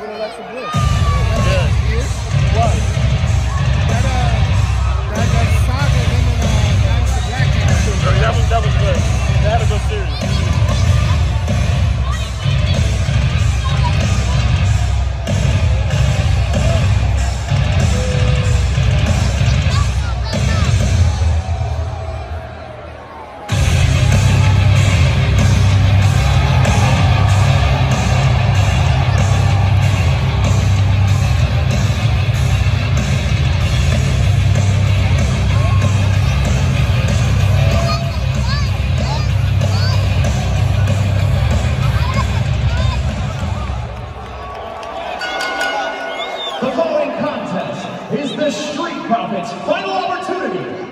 with Alexa Bliss. That, was, that was good. That had a good series. The following contest is the Street Profits final opportunity.